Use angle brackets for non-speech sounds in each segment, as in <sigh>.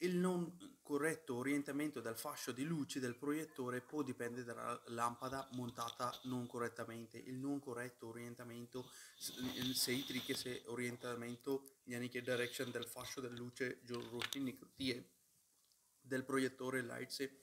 il non corretto orientamento del fascio di luce del proiettore può dipendere dalla lampada montata non correttamente. Il non corretto orientamento, se i triche, se orientamento, yani che direction del fascio della luce, del proiettore, light, se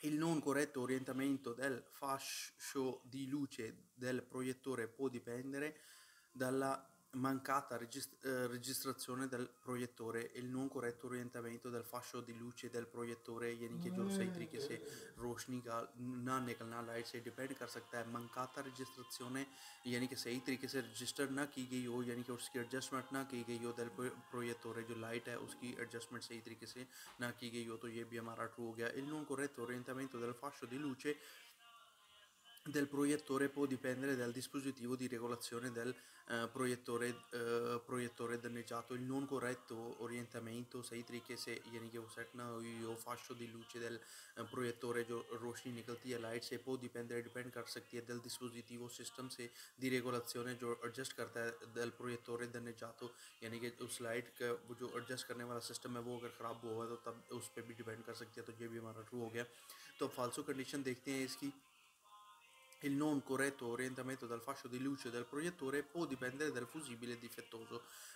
Il non corretto orientamento del fascio di luce del proiettore può dipendere dalla mancata registrazione del proiettore e il non corretto orientamento del fascio di luce del پروجیکٹور ہے یعنی کہ جو صحیح طریقے سے روشنی کا نہ نکلنا لائٹ سے ڈپینڈ کر سکتا ہے منکاتا رجسٹریشن یعنی کہ صحیح طریقے سے رجسٹر نہ کی گئی ہو یعنی کہ اس کی ایڈجسٹمنٹ نہ کی گئی ہو دل پروجیکٹور ہے جو لائٹ ہے اس کی ایڈجسٹمنٹ صحیح طریقے سے نہ کی گئی ہو تو یہ بھی ہمارا ٹرو ہو گیا el non corretto orientamento del fascio di luce del proiettore può dipendere dal dispositivo di regolazione del eh, proiettore, eh, proiettore, danneggiato. Il non corretto orientamento seitrike se یعنی کہ وہ سیٹ نہ ہوئی ہو فاش دی لوچے دل پرویتور ہے جو روشنی نکلتی ہے لائٹ سے پو ڈیپینڈ ڈیپینڈ کر سکتی ہے دل ڈسپوزیٹیو سسٹم سے دی ریگولیسیون ہے جو ایڈجسٹ کرتا ہے دل پرویتور دنے جاتو یعنی کہ اس لائٹ کا وہ جو ایڈجسٹ کرنے والا سسٹم ہے وہ اگر خراب ہوا ہے تو تب اس پہ بھی ڈیپینڈ کر سکتی ہے تو یہ بھی ہمارا ٹرو ہو گیا تو فالسو کنڈیشن دیکھتے ہیں اس کی Il non corretto orientamento del fascio di luce del proiettore può dipendere dal fusibile difettoso.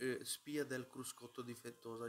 eh, spia del cruscotto difettosa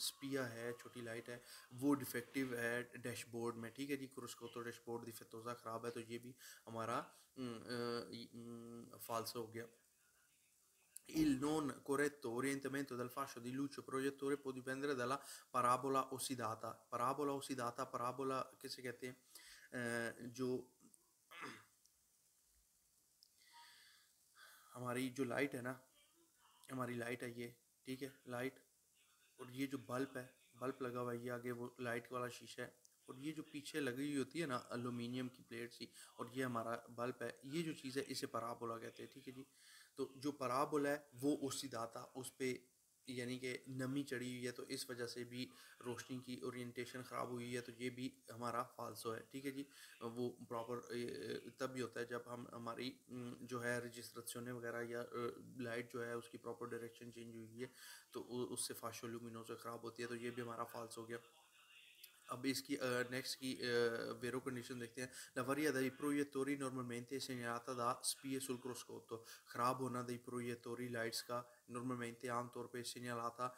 سپیا ہے چھوٹی لائٹ ہے وہ ڈیفیکٹیو ہے ڈیش بورڈ میں ٹھیک ہے جی؟ کرسکو تو ڈیش بورڈ فتوزہ خراب ہے تو یہ بھی ہمارا فالس ہو گیا۔ Il non corretto orientamento del fascio di luce proiettore può dipendere dalla parabola ossidata. Parabola ossidata, parabola che si chiama giù ہماری جو لائٹ ہے نا ہماری لائٹ ہے یہ ٹھیک ہے؟ لائٹ اور یہ جو بلب ہے، بلب لگا ہوا ہے، یہ آگے وہ لائٹ والا شیشہ ہے۔ اور یہ جو پیچھے لگی ہوئی ہوتی ہے نا الومینیم کی پلیٹ سی، اور یہ ہمارا بلب ہے۔ یہ جو چیز ہے، اسے پرابولا کہتے ہیں، ٹھیک ہے جی؟ تو جو پرابولا ہے، وہ اس داتا، اس پہ یعنی کہ نمی چڑھی ہوئی ہے تو اس وجہ سے بھی روشنی کی اورینٹیشن خراب ہوئی ہے تو یہ بھی ہمارا فالسو ہے، ٹھیک ہے جی؟ وہ پراپر تب بھی ہوتا ہے جب ہم ہماری جو ہے رجسٹریشن وغیرہ یا لائٹ جو ہے اس کی پراپر ڈائریکشن چینج ہوئی ہے تو اس سے فاشو لومینوز خراب ہوتی ہے تو یہ بھی ہمارا فالس ہو گیا۔ اب اس کی نیکسٹ کی ویرو کنڈیشن دیکھتے ہیں۔ la varietà dei proiettori normalmente è segnalata da spie sul تو خراب ہونا دئی پرویتوری لائٹس کا نارملمینتے عام طور پہ سینیالاتا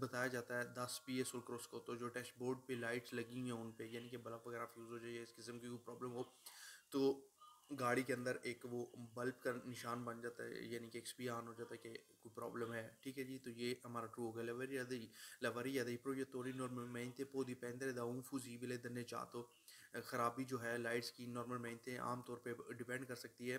بتایا جاتا ہے دس پی ایس الکروسکوتو جو ڈیش بورڈ پہ لائٹس لگی ہیں ان پہ یعنی کہ بلب وغیرہ فیوز ہو جائے اس قسم کی کوئی پرابلم ہو۔ تو گاڑی کے اندر ایک وہ بلب کا نشان بن جاتا ہے یعنی کہ ایکس پی آن ہو جاتا ہے کہ کوئی پرابلم ہے۔ ٹھیک ہے جی تو یہ ہمارا ٹرو ہو گیا لوری ادئی لوری یہ پروجیتوری نارمل مینتے پودی پیندرے دا اون فوزی بلے دنے چاہتو، خرابی جو ہے، لائٹس کی نارمل مینتے عام طور پہ ڈیپینڈ کر سکتی ہے۔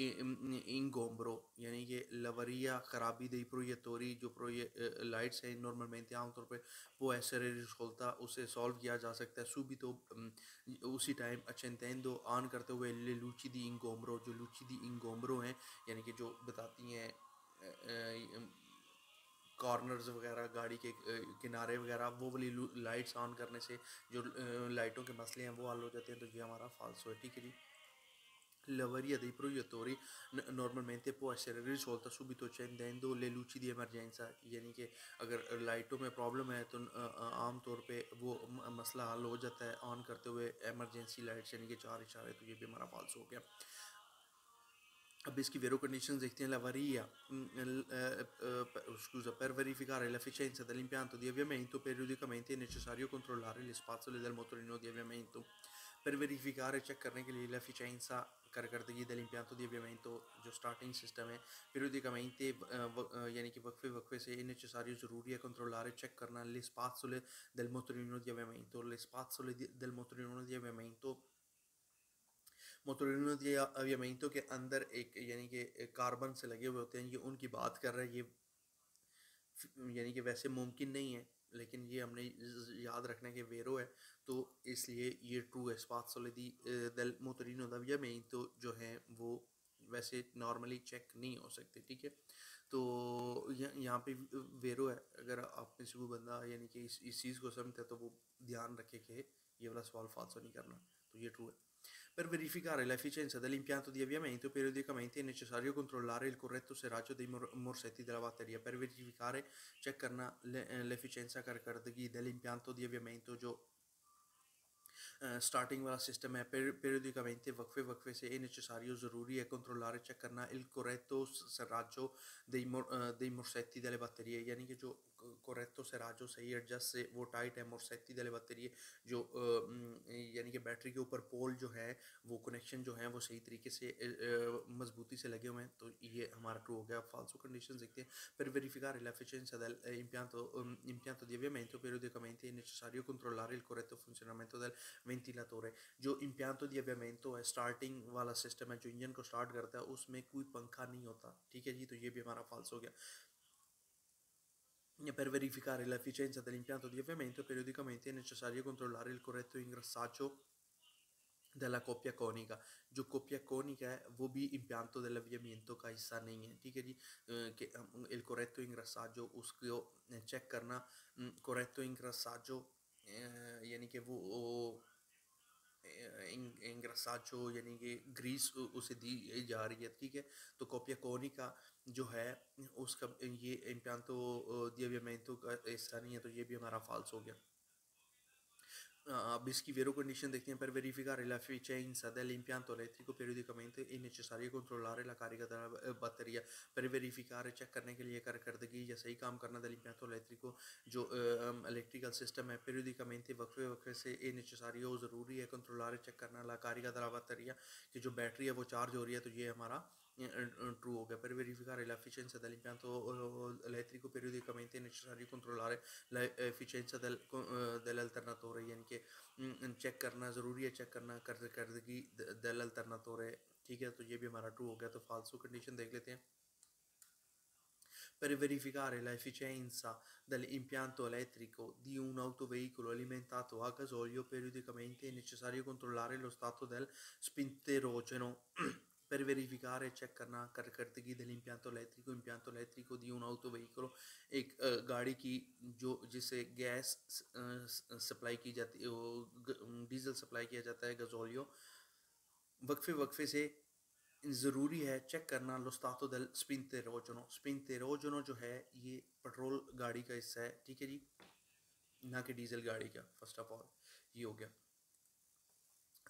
in گومبرو یعنی کہ لوریا خرابی یہ پرویتوری جو پروی لائٹس ہیں نارملمنت عام طور پہ وہ ایسے رشولتا اسے سولو کیا جا سکتا ہے سوبی تو اسی ٹائم اچنتیندو آن کرتے ہوئے لوچی دی انگومبرو جو لوچی دی انگومبرو ہیں یعنی کہ جو بتاتی ہیں کارنرز وغیرہ گاڑی کے کنارے وغیرہ وہ والی لائٹس آن کرنے سے جو لائٹوں کے مسئلے ہیں وہ حل ہو جاتے ہیں تو یہ ہمارا فالس ہوئے ٹھیک ہے جی lavoria dei proiettori normalmente può essere risolta subito accendendo le luci di emergenza. یعنی کہ اگر لائٹوں میں پرابلم ہے تو عام طور پہ وہ مسئلہ حل ہو جاتا ہے آن کرتے ہوئے ایمرجنسی لائٹس یعنی کہ چار اشارے تو یہ بھی ہمارا فالس ہو گیا اب اس کی ویرو کنڈیشنز دیکھتے ہیں لاوریا اسکوزا پر وریفکار الافیشنس دل امپیانتو دی اویامینتو پیریودی کمینتی نیچساریو کنٹرولاری لسپاتسو لیدل موتورینو دی اویامینتو per verificare check کرنے کے لیے l'efficienza کارکردگی dell'impianto di avviamento جو starting system ہے periodicamente یعنی کہ وقفے وقفے سے è necessario ضروری ہے controllare check کرنا le spazzole del motorino di avviamento le spazzole del motorino di avviamento موٹورینو دی اویامنٹو کے اندر ایک یعنی کہ کاربن سے لگے ہوئے ہوتے ہیں یہ ان کی بات کر رہے ہیں یہ یعنی کہ ویسے ممکن نہیں ہے لیکن یہ ہم نے یاد رکھنا ہے کہ ویرو ہے، تو اس لیے یہ ٹرو ہے، اسپات سولیدی دل موترینو اویامنٹو جو ہیں وہ ویسے نارملی چیک نہیں ہو سکتے، ٹھیک ہے؟ تو یہاں پہ ویرو ہے، اگر آپ میں سے کوئی بندہ یعنی کہ اس اس چیز کو سمجھتا ہے تو وہ دھیان رکھے کہ یہ والا سوال فالسو نہیں کرنا، تو یہ ٹرو ہے۔ Per verificare l'efficienza dell'impianto di avviamento periodicamente è necessario controllare il corretto serraggio dei morsetti della batteria. Per verificare eh, l'efficienza caricardi dell'impianto di avviamento starting والا سسٹم ہے periodicamente وقفے وقفے سے è necessario ضروری ہے controllare check کرنا il corretto serraggio dei, eh, dei morsetti delle batterie. یعنی کہ جو کوریکٹو سے صحیح ایڈجسٹ سے وہ ٹائٹ ہے مورسیتی دلے بتریے جو یعنی کہ بیٹری کے اوپر پول جو ہے وہ کنیکشن جو ہیں وہ صحیح طریقے سے مضبوطی سے لگے ہوئے ہیں تو یہ ہمارا ٹرو ہو گیا فالسو کنڈیشن دیکھتے ہیں پر ویریفیکare l'efficienza dell'impianto eh, mm, impianto di avviamento periodicamente è necessario controllare il corretto funzionamento del ventilatore جو impianto di avviamento ہے starting والا سسٹم ہے جو انجن کو سٹارٹ کرتا ہے اس میں کوئی پنکھا نہیں ہوتا ٹھیک ہے جی تو یہ بھی ہمارا فالس ہو گیا Per verificare l'efficienza dell'impianto di avviamento periodicamente è necessario controllare il corretto ingrassaggio della coppia conica جو coppia conica ہے وہ بھی impianto dell'avviamento کا حصہ نہیں ہے ٹھیک ہے جی کہ il corretto ingrassaggio اس کو چیک کرنا corretto ingrassaggio یعنی کہ وہ انگراساچو یعنی کہ گریس اسے دی جا رہی ہے ٹھیک ہے تو کوپیا کونی کا جو ہے اس کا یہ امپیانتو دیویامنتو کا حصہ نہیں ہے تو یہ بھی ہمارا فالس ہو گیا۔ اب اس کی ویرو کنڈیشن دیکھتے per verificare l'efficienza dell'impianto elettrico periodicamente è necessario controllare la carica della uh, batteria per verificare check کرنے کے لیے کارکردگی یا صحیح کام کرنا dell'impianto elettrico جو electrical system ہے periodicamente وقفے وقفے سے è necessario ضروری ہے controllare check کرنا la carica della batteria کہ جو بیٹری ہے وہ چارج ہو رہی ہے تو یہ ہمارا true ho per verificare l'efficienza dell'impianto elettrico periodicamente è necessario controllare l'efficienza del, dell'alternatore یعنی کہ چیک کرنا ضروری ہے چیک کرنا کردگی dell'alternatore ٹھیک ہے تو یہ بھی ہمارا ٹرو ہو گیا تو فالسو کنڈیشن دیکھ لیتے ہیں per verificare l'efficienza dell'impianto elettrico di un autoveicolo alimentato a gasolio periodicamente è necessario controllare lo stato del spinterogeno per verificare check کرنا کارکردگی دل امپیانتو الیکٹریکو امپیانتو الیکٹریکو دی un autoveicolo ایک گاڑی کی جو جسے گیس سپلائی کی جاتی ہے ڈیزل سپلائی کیا جاتا ہے گزولیو وقفے وقفے سے ضروری ہے چیک کرنا لوستاتو دل سپنتے روجنو سپنتے روجنو جو ہے یہ پٹرول گاڑی کا حصہ ہے ٹھیک ہے جی نہ کہ ڈیزل گاڑی کا فرسٹ آف آل یہ ہو گیا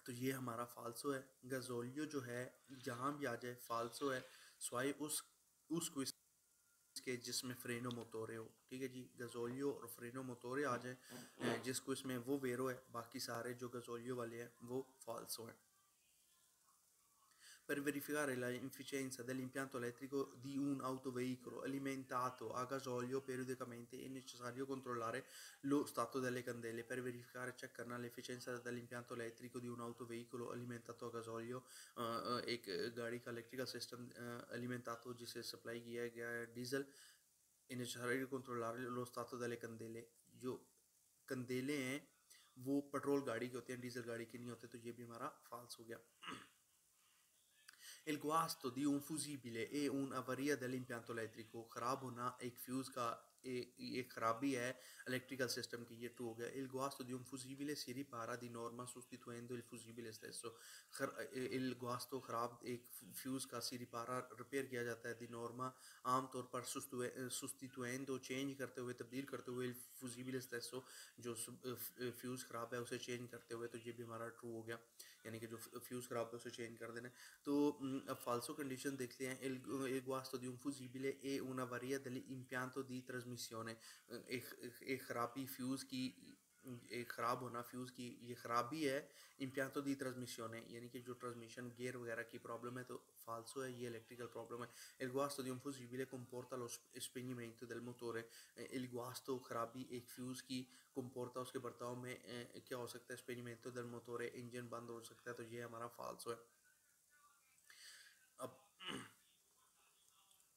تو یہ ہمارا فالسو ہے۔ گزولیو جو ہے، جہاں بھی آ جائے، فالسو ہے۔ سوائے اس اس کو اس کے جس میں فرینو موتورے ہو۔ ٹھیک ہے جی؟ گزولیو اور فرینو موتورے آ جائیں، جس کو اس میں وہ ویرو ہے۔ باقی سارے جو گزولیو والے ہیں، وہ فالسو ہیں۔ Per verificare l'efficienza dell'impianto elettrico di un autoveicolo alimentato a gasolio periodicamente è necessario controllare lo stato delle candele per verificare check کرنا l'efficienza dell'impianto elettrico di un autoveicolo alimentato a gasolio ایک گاڑی کا electrical system alimentato جسے supply کیا گیا ہے diesel è necessario controllare lo stato delle candele جو کندیلے ہیں وہ پٹرول گاڑی کے ہوتے ہیں ڈیزل گاڑی کے نہیں ہوتے تو یہ بھی ہمارا فالس ہو گیا Il guasto di un fusibile e un'avaria dell'impianto elettrico خراب ہونا ایک فیوز کا ایک خرابی ہے electrical system کی یہ ٹو ہو گیا il guasto di un fusibile si ripara di norma sostituendo il fusibile stesso il guasto خراب ایک فیوز کا si ripara ریپیئر کیا جاتا ہے di norma عام طور پر sostituendo چینج کرتے ہوئے تبدیل کرتے ہوئے il fusibile stesso جو فیوز خراب ہے اسے چینج کرتے ہوئے تو یہ بھی ہمارا ٹرو ہو گیا یعنی کہ جو فیوز خراب ہے اسے چینج کر دینا تو اب فالسو کنڈیشن دیکھتے ہیں il guasto di un fusibile e una varia dell'impianto di trasmissione ایک ایک خرابی فیوز کی ایک خراب ہونا، فیوز کی یہ خرابی ہے امپیانتو دی ٹرانسمیشن یعنی کہ جو ٹرانسمیشن گیئر وغیرہ کی پرابلم ہے تو فالسو ہے، یہ الیکٹریکل پرابلم ہے۔ il guasto di un fusibile comporta lo spegnimento del motore il guasto خرابی، ایک فیوز کی comporta اس کے برتاؤ میں کیا ہو سکتا ہے؟ spegnimento del motore انجن بند ہو سکتا ہے، تو یہ ہمارا فالسو ہے۔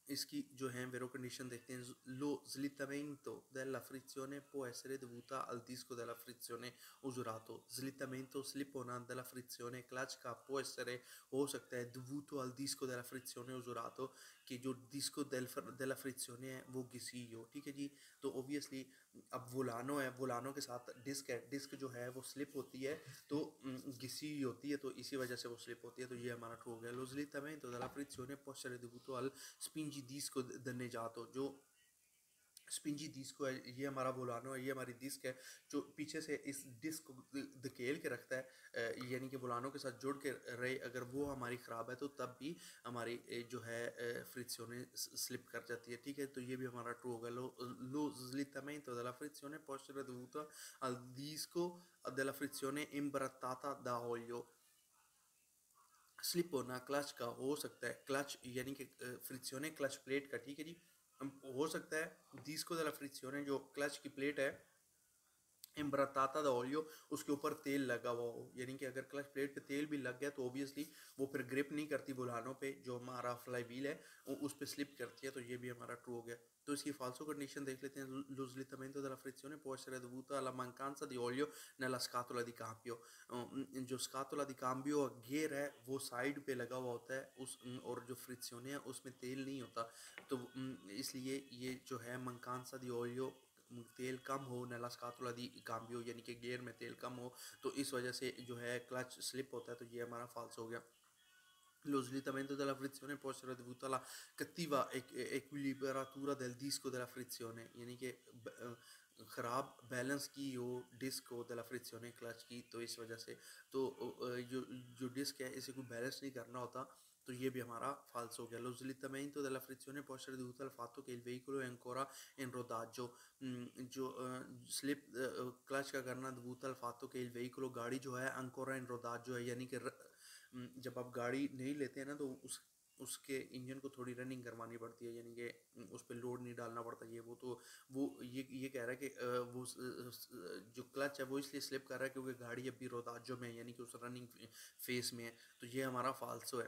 اس کی جو ہیں ویرو کنڈیشن دیکھتے ہیں لو slittamento della frizione può essere dovuta al disco della frizione usurato slittamento slip ہونا della frizione clutch کا può essere ہو سکتا ہے dovuto al disco della frizione usurato کہ جو ڈسکو della frizione ہے وہ گسی ہو ٹھیک ہے جی تو اوبیسلی اب وولانو ہے وولانو کے ساتھ ڈسک ہے ڈسک جو ہے وہ سلپ ہوتی ہے تو گسی ہوتی ہے تو اسی وجہ سے وہ سلپ ہوتی ہے تو یہ ہمارا ٹرو ہو گیا لو slittamento della frizione può essere dovuto al دیس کو دنے جاتو جو اسپنجی ڈسک ہے، یہ ہمارا بولانو ہے، یہ ہماری ڈسک ہے، جو پیچھے سے اس ڈسک کو دکیل کے رکھتا ہے یعنی کہ بولانو کے ساتھ جوڑ کے رہے، اگر وہ ہماری خراب ہے تو تب بھی ہماری جو ہے فریکسیونیں سلپ کر جاتی ہے، ٹھیک ہے؟ تو یہ بھی ہمارا ٹرو ہوگا لو لو slittamento della frizione può essere dovuto al disco della frizione imbrattata da olio slip ہونا، کلچ کا ہو سکتا ہے، کلچ یعنی کہ فریکسیون کلچ پلیٹ کا، ٹھیک ہے جی؟ ہو سکتا ہے ڈسکو دلا فریکسیون جو کلچ کی پلیٹ ہے امبرتاتا دا اولیو، اس کے اوپر تیل لگا ہوا ہو۔ یعنی کہ اگر کلچ پلیٹ پہ تیل بھی لگ گیا تو اوبیسلی وہ پھر گرپ نہیں کرتی بلانوں پہ، جو ہمارا فلائی ویل ہے، وہ اس پہ سلپ کرتی ہے، تو یہ بھی ہمارا ٹرو ہو گیا۔ تو اس کی فالسو کنڈیشن دیکھ لیتے ہیں۔ lo slittamento della frizione può essere dovuto alla mancanza di olio nella scatola di جو scatola di cambio گیئر ہے، وہ سائڈ پہ لگا ہوا ہوتا ہے، اس، اور جو فریکسیون ہے اس میں تیل نہیں ہوتا۔ تو اس لیے یہ جو ہے mancanza di olio تیل کم ہو نیلا سکاتولا دی کامبیو یعنی کہ گیئر میں تیل کم ہو، تو اس وجہ سے جو ہے کلچ سلپ ہوتا ہے، تو یہ ہمارا فالس ہو گیا۔ lo slittamento della frizione può essere dovuto alla cattiva equilibratura del disco della frizione یعنی کہ خراب بیلنس کی ہو، ڈسک ہو دلا فریکسیون کلچ کی، تو اس وجہ سے تو جو جو ڈسک ہے، اسے کوئی بیلنس نہیں کرنا ہوتا۔ تو یہ بھی ہمارا فالس ہو گیا lo slittamento della frizione può essere dovuto al fatto che il veicolo è ancora in rodaggio جو سلپ کلچ کا کرنا dovuto al fatto che il veicolo گاڑی جو ہے ancora in rodaggio ہے یعنی کہ جب آپ گاڑی نہیں لیتے ہیں نا تو اس اس کے انجن کو تھوڑی رننگ کروانی پڑتی ہے یعنی کہ اس پہ لوڈ نہیں ڈالنا پڑتا یہ وہ تو وہ یہ یہ کہہ رہا ہے کہ وہ جو کلچ ہے وہ اس لیے سلپ کر رہا ہے کیونکہ گاڑی ابھی روتاجو میں ہے یعنی کہ اس رننگ فیس میں ہے تو یہ ہمارا فالسو ہے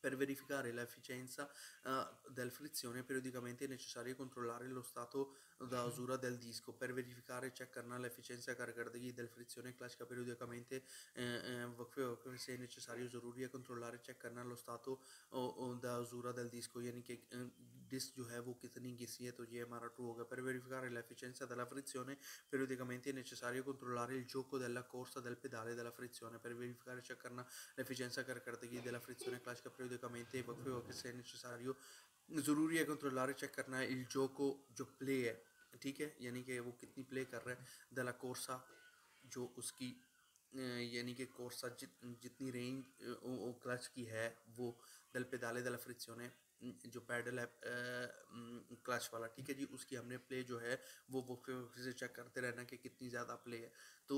per verificare l'efficienza eh, uh, del frizione periodicamente è necessario controllare lo stato da usura del disco. Per verificare check کرنا l'efficienza کارکردگی del frizione clutch کا periodicamente وقفے وقفے سے necessario ضروری ہے controllare check کرنا lo stato da usura del disco یعنی کہ ڈسک جو ہے وہ کتنی گسی ہے تو یہ ہمارا ٹرو ہوگا per verificare l'efficienza della frizione periodicamente è necessario controllare il gioco della corsa del pedale della frizione per verificare check کرنا l'efficienza کارکردگی della frizione clutch کا periodicamente وقفے وقفے سے necessario ضروری ہے کنٹرولار چیک کرنا ہے il gioco جو پلے ہے ٹھیک ہے؟ یعنی کہ وہ کتنی پلے کر رہا ہے؟ دلا کورسا جو اس کی یعنی کہ کورسا جت، جتنی رینج کلچ کی ہے، وہ دل پہ دالے دل فریکسیون ہے جو پیڈل ہے کلچ والا، ٹھیک ہے جی؟ اس کی ہم نے پلے جو ہے، وہ وہ سے چیک کرتے رہنا کہ کتنی زیادہ پلے ہے۔ تو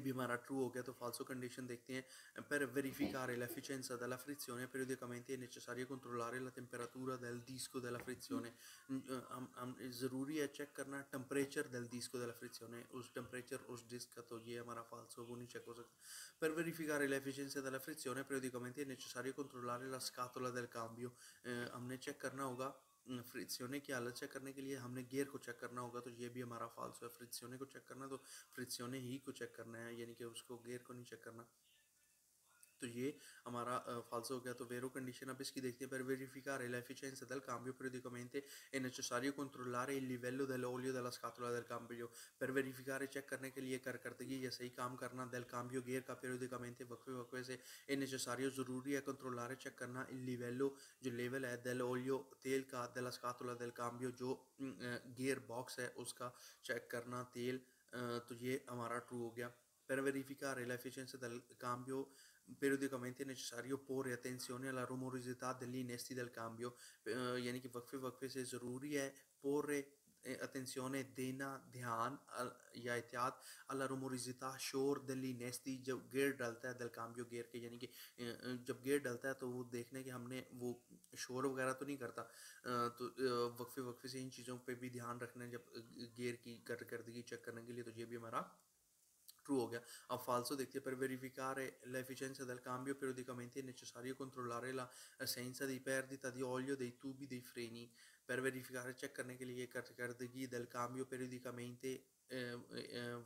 یہ بھی ہمارا ٹرو ہو گیا تو فالسو کنڈیشن دیکھتے ہیں per verificare l'efficienza della frizione periodicamente è necessario controllare la temperatura del disco della frizione ضروری ہے چیک کرنا temperature del disco della frizione اس ٹمپریچر اس ڈسک کا تو یہ ہمارا فالسو وہ نہیں چیک ہو سکتا per verificare l'efficienza della frizione periodicamente è necessario controllare la scatola del cambio ہم نے چیک کرنا ہوگا فریکسیونے کی حالت چیک کرنے کے لیے ہم نے گیئر کو چیک کرنا ہوگا تو یہ بھی ہمارا فالس ہے۔ فریکسیونے کو چیک کرنا تو فریکسیونے ہی کو چیک کرنا ہے یعنی کہ اس کو گیئر کو نہیں چیک کرنا۔ تو یہ ہمارا فالس ہو گیا۔ تو ویرو کنڈیشن اب اس کی دیکھتے ہیں۔ پر ویریفیکا ریلا فیچا ان سدل کامبیو پر دیکھو مہین تھے ان اچھو ساریو کنٹرول آرے اللی ویلو دل اولیو دل اسکاتلو دل کامبیو پر ویریفیکا رے چیک کرنے کے لیے کر کر دیگی یہ صحیح کام کرنا، دل کامبیو گیر کا پر دیکھو مہین تھے وقوے وقوے سے ان اچھو ساریو ضروری ہے، کنٹرول آرے چیک کرنا اللی ویلو جو لیول ہے، دل اولیو تیل کا دل اسکاتلو دل کامبیو جو گیر باکس ہے، اس کا چیک کرنا تیل تو یہ ہمارا ٹرو ہو گیا۔ پیروریفیکار ہے periodicamente è necessario porre attenzione alla rumorosità degli innesti del cambio یعنی کہ وقفے وقفے سے ضروری ہے porre attenzione دینا دھیان یا احتیاط اللہ رمورزتا شور دلی نیستی جب گیئر ڈالتا ہے دل کامبیو گیئر کے یعنی کہ جب گیئر ڈالتا ہے تو وہ دیکھنے کہ ہم نے وہ شور وغیرہ تو نہیں کرتا تو وقفے وقفے سے ان چیزوں پہ بھی دھیان رکھنا ہے جب گیئر کی کردگی چیک کرنے کے لیے تو یہ بھی ہمارا ٹرو ہو گیا اب فالسو دیکھتے ہیں per verificare l'efficienza del cambio periodicamente è necessario controllare la senza di perdita di olio dei tubi dei freni per verificare check کرنے کے لیے کردگی del cambio periodicamente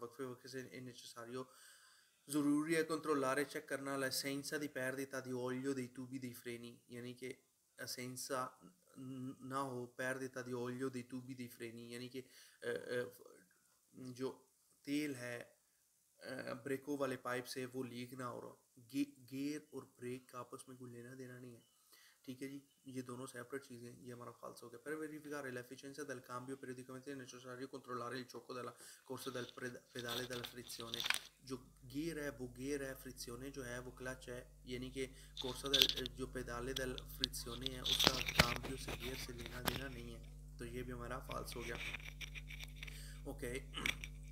وقفے وقفے سے è necessario ضروری ہے کنٹرولare چیک کرنا la senza di perdita di olio dei tubi dei freni یعنی کہ senza نہ ہو perdita di olio dei tubi dei freni یعنی کہ جو تیل ہے بریکوں والے پائپ سے وہ لیک نہ ہو رہا گیئر اور بریک کا آپس میں کوئی لینا دینا نہیں ہے۔ ٹھیک ہے جی؟ یہ دونوں سیپریٹ چیزیں یہ ہمارا فالس ہو گیا۔ پر verificare l'efficienza del cambio periodicamente è necessario controllare il gioco della corsa del pedale della frizione جو گیئر ہے، وہ گیئر ہے فریزیونے جو ہے، وہ کلچ ہے۔ یعنی کہ کورسا دل، جو پیدالے دل فریزیونے ہے، اس کا کام بھی اسے گیئر سے لینا دینا نہیں ہے۔ تو یہ بھی ہمارا فالس ہو گیا۔ اوکے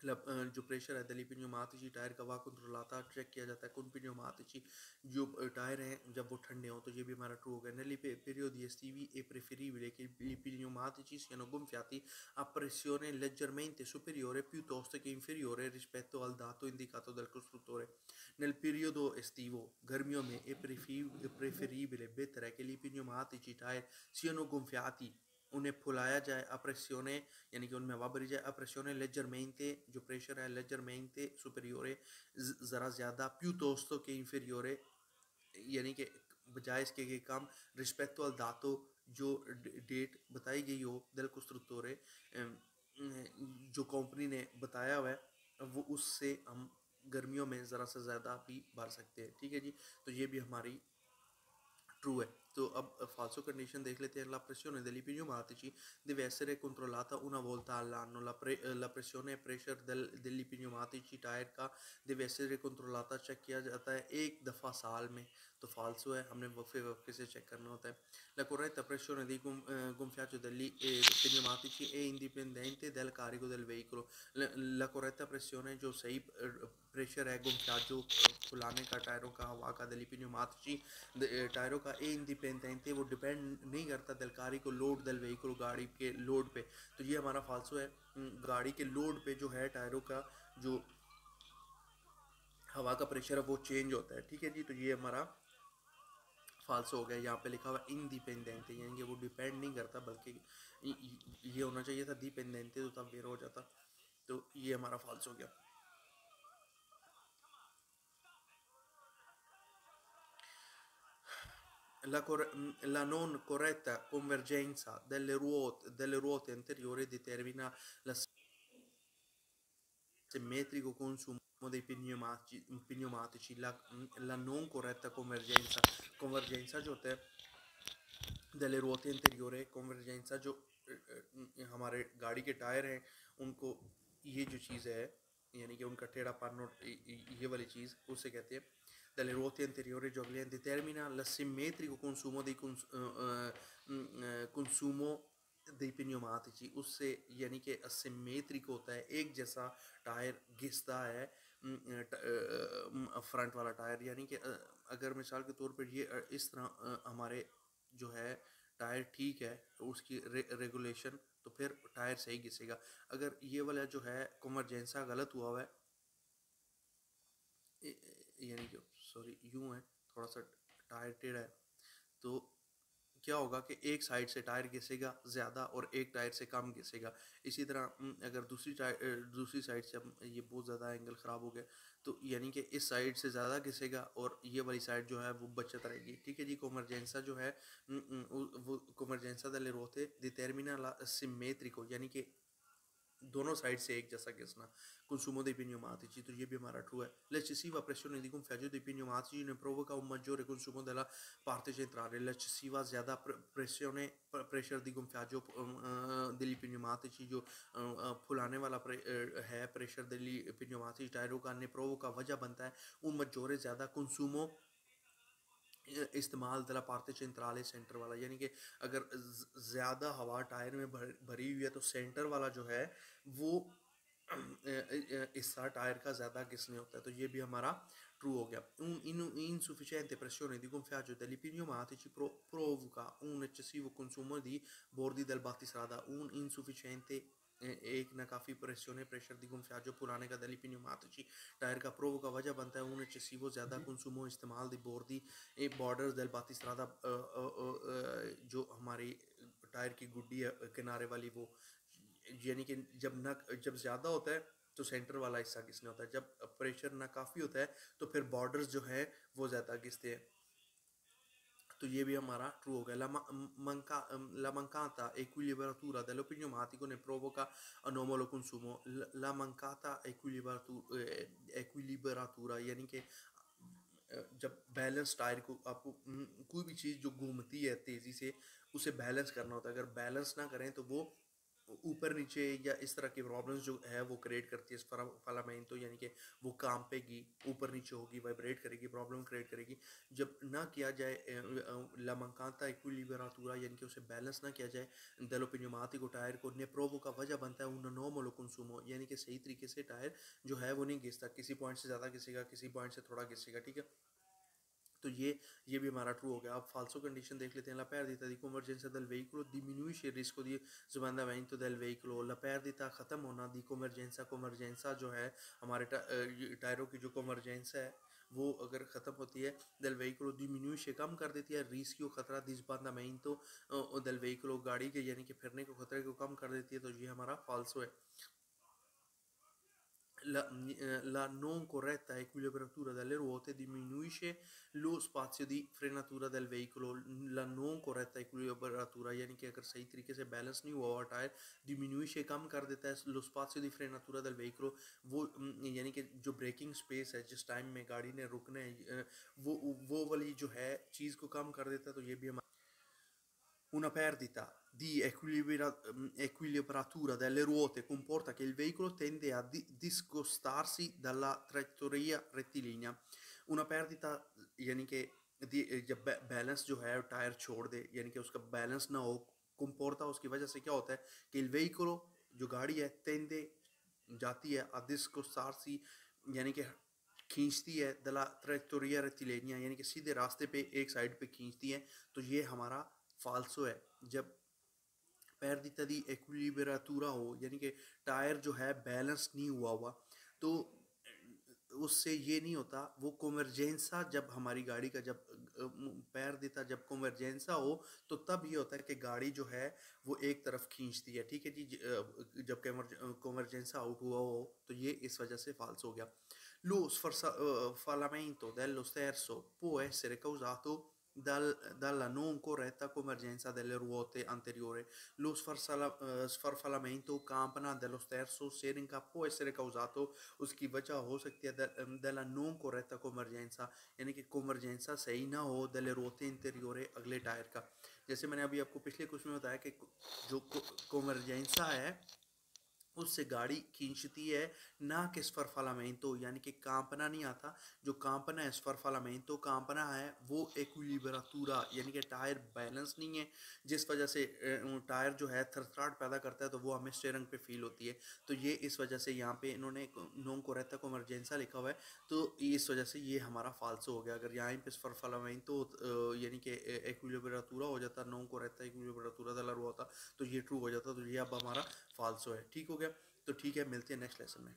پریشر ہے دلی پنیوماتیچی ٹائر کا وا کنٹرولاتا چیک کیا جاتا ہے کن پنیوماتیچی جو ٹائر ہیں جب وہ ٹھنڈے ہوں تو یہ بھی ہمارا ٹرو ہو گیا نلی پیریو دی estivi e preferibile che i pneumatici siano gonfiati a pressione leggermente superiore piuttosto che inferiore rispetto al dato indicato dal costruttore. Nel periodo estivo, گرمیوں میں è preferibile, بہتر ہے کہ i pneumatici tire siano gonfiati انہیں پھلایا جائے اپریسیونے یعنی کہ ان میں ہوا بری جائے اپریسیونے لیجرمینتے جو پریشر ہے لیجرمینتے سپریورے ذرا زیادہ پیو توستو کے انفیریورے یعنی کہ بجائے اس کے کہ کم رسپیکٹو ال داتو جو ڈیٹ بتائی گئی ہو دل کسترتورے جو کمپنی نے بتایا ہوا ہے وہ اس سے ہم گرمیوں میں ذرا سے زیادہ بھی بھر سکتے ہیں ٹھیک ہے جی تو یہ بھی ہماری ٹرو ہے تو اب falso condition دیکھ لیتے ہیں la pressione degli pneumatici deve essere controllata una volta all'anno la, pre, la pressione e pressure del, degli pneumatici tire کا deve essere controllata check کیا جاتا ہے ایک دفعہ سال میں تو فالسو ہے ہم نے وقفے وقفے سے چیک کرنا ہوتا ہے la corretta pressione dei gonfiaggio degli pneumatici è indipendente dal carico del veicolo la, la corretta pressione جو صحیح پریشر ہے گمفیاجو کھلانے کا ٹائروں کا ہوا کا دلی پنیوماتچی ٹائروں کا اے انڈیپینڈنٹ وہ ڈیپینڈ نہیں کرتا دلکاری کو لوڈ دل وہیکل گاڑی کے لوڈ پہ۔ تو یہ ہمارا فالسو ہے۔ گاڑی کے لوڈ پہ جو ہے ٹائروں کا جو ہوا کا پریشر ہے، وہ چینج ہوتا ہے۔ ٹھیک ہے جی؟ تو یہ ہمارا فالسو ہو گیا۔ یہاں پہ لکھا ہوا ان دی انڈیپینڈنٹ یعنی کہ وہ ڈیپینڈ نہیں کرتا، بلکہ یہ ہونا چاہیے تھا دی ڈیپینڈنٹ تو تب ویر ہو جاتا۔ تو یہ ہمارا فالس ہو گیا۔ La, la, non corretta convergenza delle ruote, delle ruote anteriori determina l'simmetrico consumo dei pneumatici, pneumatici la, la, non corretta convergenza convergenza جو ہوتا ہے دل ruote anteriore convergenza جو ہمارے گاڑی کے ٹائر ہیں ان کو یہ جو چیز ہے یعنی کہ ان کا ٹیڑھا پن یہ والی چیز اسے کہتے ہیں dalle ruote anteriori giovane determina l'asimmetrico consumo dei cons- uh, uh, consumo dei pneumatici. اس سے یعنی کہ اسیمیٹرک ہوتا ہے ایک جیسا ٹائر گھستا ہے فرنٹ والا ٹائر یعنی کہ اگر مثال کے طور پر یہ اس طرح ہمارے جو ہے ٹائر ٹھیک ہے اس کی ریگولیشن تو پھر ٹائر صحیح گھسے گا اگر یہ والا جو ہے کمرجنسا غلط ہوا ہوا ہے یعنی کہ سوری، یوں ہے، تھوڑا سا ٹائر ٹیڑھا ہے۔ تو کیا ہوگا کہ ایک سائڈ سے ٹائر گھسے گا زیادہ اور ایک ٹائر سے کم گھسے گا۔ اسی طرح اگر دوسری ٹائر، دوسری سائڈ سے یہ بہت زیادہ اینگل خراب ہو گیا، تو یعنی کہ اس سائڈ سے زیادہ گھسے گا اور یہ والی سائڈ جو ہے وہ بچت رہے گی۔ ٹھیک ہے جی کومرجنسا جو ہے وہ، کومرجنسا دلے روتے ڈیٹرمنا سمیٹرکو یعنی کہ دونوں سائڈ سے ایک جیسا گیسنا کنسومو دی پینیو ماتی چی تو یہ بھی ہمارا ٹھو ہے۔ لیچ سی وا پریشن نہیں دیکھوں فیجو دی پینیو ماتی چی نے پروو کا امت جو رے کنسومو دیلا پارتے چین ترا رے لیچ سی وا زیادہ پریشن نے پریشن دیکھوں فیجو دی پینیو ماتی چی جو پھولانے والا ہے پریشن دی پینیو ماتی چی ٹائرو کا نے پروو کا وجہ بنتا ہے۔ امت جو رے زیادہ استعمال دلا پارتے چنترالے سینٹر والا یعنی کہ اگر زیادہ ہوا ٹائر میں بھری ہوئی ہے تو سینٹر والا جو ہے وہ <clears throat> حصہ ٹائر کا زیادہ گھسنے ہوتا ہے؟ تو یہ بھی ہمارا ٹرو ہو گیا۔ insufficiente pressione di gonfiaggio degli pneumatici provoca un eccessivo consumo di bordi del battistrada un insufficiente ایک نہ کافی پریشیون پریشر دی گنفیاجو پرانے کا دلی پنیوماتچی ٹائر کا پرو کا وجہ بنتا ہے انہیں چسی وہ زیادہ کنسومو استعمال دی بور دی۔ اے بارڈر دل باتی سرادہ جو ہماری ٹائر کی گڈی ہے کنارے والی وہ یعنی کہ جب نہ جب زیادہ ہوتا ہے تو سینٹر والا حصہ گھسنے ہوتا ہے۔ جب پریشر نہ کافی ہوتا ہے تو پھر بارڈرز جو ہے وہ زیادہ گھستے ہیں۔ تو یہ بھی ہمارا ٹرو ہو گیا لا mancata equilibratura dello pneumatico ne provoca anomalo consumo. La mancata equilibratura یعنی کہ جب بیلنس ٹائر کو آپ کو کوئی بھی چیز جو گھومتی ہے تیزی سے اسے بیلنس کرنا ہوتا ہے اگر بیلنس نہ کریں تو وہ اوپر نیچے یا اس طرح کی پرابلمس جو ہے وہ کریٹ کرتی ہے اس فلامنٹو یعنی کہ وہ کام پہ گی، اوپر نیچے ہوگی وائبریٹ کرے گی پرابلم کریٹ کرے گی۔ جب نہ کیا جائے لمنکانتا ایکولیبراتورا یعنی کہ اسے بیلنس نہ کیا جائے دلو پنیوماتی کو ٹائر کو، نیپروو کا وجہ بنتا ہے انہوں نو مولو کنسومو یعنی کہ صحیح طریقے سے ٹائر جو ہے وہ نہیں گھستا، کسی پوائنٹ سے زیادہ گھسے گا، کسی پوائنٹ سے تھوڑا گھسے گا، ٹھیک ہے؟ تو یہ یہ بھی ہمارا ٹرو ہو گیا۔ اب فالسو کنڈیشن دیکھ لیتے ہیں۔ لپیر دیتا دی کنورجنس دل ویکلو دیمینویش ریس کو دی زباندہ وین تو دل ویکلو لپیر دیتا ختم ہونا۔ دی کومرجنسا کومرجنسا جو ہے، ہمارے ٹائرو کی جو کومرجینسا ہے، وہ اگر ختم ہوتی ہے، دل ویکلو دیمینویش کم کر دیتی ہے۔ ریس کی خطرہ دی زباندہ وین تو دل ویکلو گاڑی کے یعنی کہ پھرنے کو خطرہ کو کم کر دیتی ہے۔ تو یہ ہمارا فالسو ہے۔ La, la non corretta equilibratura delle ruote diminuisce lo spazio di frenatura del veicolo la non corretta equilibratura یعنی کہ اگر صحیح طریقے سے بیلنس نہیں ہوا ہوا ٹائر diminuisce کم کر دیتا ہے lo spazio di frenatura del veicolo وہ یعنی کہ جو بریکنگ سپیس ہے جس ٹائم میں گاڑی نے رکنا ہے وہ وہ والی جو ہے چیز کو کم کر دیتا ہے تو یہ بھی ہمارا una perdita di equilibratura delle ruote comporta che il veicolo tende a discostarsi dalla traiettoria rettilinea. Una perdita یعنی کہ جب بیلنس جو ہے ٹائر چھوڑ دے یعنی کہ اس کا بیلنس نہ ہو کمپورتا اس کی وجہ سے کیا ہوتا ہے کہ il veicolo جو گاڑی ہے تیندے جاتی ہے a discostarsi یعنی کہ کھینچتی ہے دلا ٹریکٹوریا ریتیلینیا یعنی کہ سیدھے راستے پہ ایک سائڈ پہ کھینچتی ہے تو یہ ہمارا فالسو ہے جب پیر دی تدی ہو یعنی کہ ٹائر جو ہے بیلنس نہیں ہوا ہوا تو اس سے یہ نہیں ہوتا وہ کومرجنسا جب ہماری گاڑی کا جب پیر دیتا جب کومرجنسا ہو تو تب یہ ہوتا ہے کہ گاڑی جو ہے وہ ایک طرف کھینچتی ہے ٹھیک ہے جی جب کومرجنسا آؤٹ ہوا ہو تو یہ اس وجہ سے فالس ہو گیا لو sfarfallamento dello sterzo può essere causato dal, dalla non corretta convergenza delle ruote anteriori. Lo sfarfallamento o campana dello sterzo seringa può essere causato اس کی وجہ ہو سکتی ہے della non corretta convergenza یعنی کہ convergenza صحیح نہ ہو delle ruote anteriori اگلے ٹائر کا جیسے میں نے ابھی آپ کو پچھلے کچھ میں بتایا کہ جو convergenza ہے اس سے گاڑی کھینچتی ہے، نہ کہ اسفرفالامینتو یعنی کہ کامپنا نہیں آتا۔ جو کامپنا ہے اسفرفالامینتو کامپنا ہے، وہ ایکولیبراتورا یعنی کہ ٹائر بیلنس نہیں ہے۔ جس وجہ سے ٹائر جو ہے تھرتھراٹ پیدا کرتا ہے، تو وہ ہمیں اسٹیرنگ پہ فیل ہوتی ہے۔ تو یہ اس وجہ سے یہاں پہ انہوں نے نون کو رہتا کو ایمرجنسا لکھا ہوا ہے۔ تو اس وجہ سے یہ ہمارا فالسو ہو گیا۔ اگر یہاں پہ اسفرفالامینتو یعنی کہ ایکولیبراتورا ہو جاتا نون کو رہتا ایکولیبراتورا دلر ہوتا، تو یہ ٹرو ہو جاتا۔ تو یہ اب ہمارا فالسو ہے۔ ٹھیک ہو گیا؟ تو ٹھیک ہے ملتے ہیں نیکسٹ لیسن میں۔